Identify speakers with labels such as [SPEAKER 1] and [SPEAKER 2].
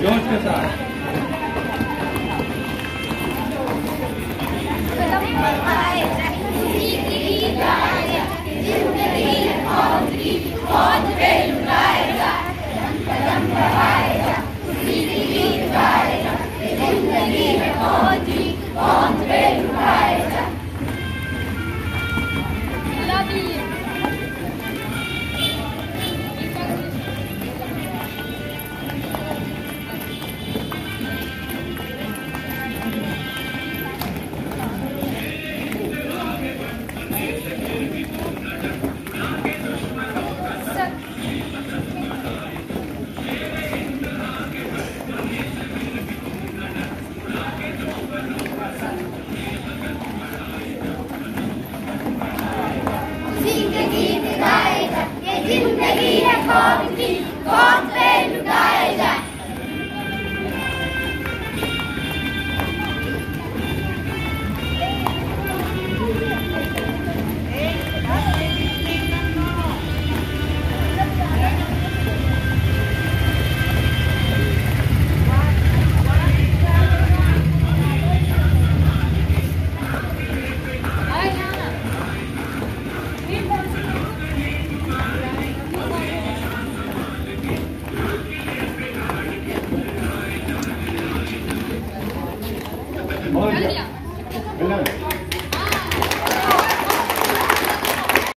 [SPEAKER 1] 영어 스
[SPEAKER 2] keep Sieg gegeben.
[SPEAKER 3] 快点！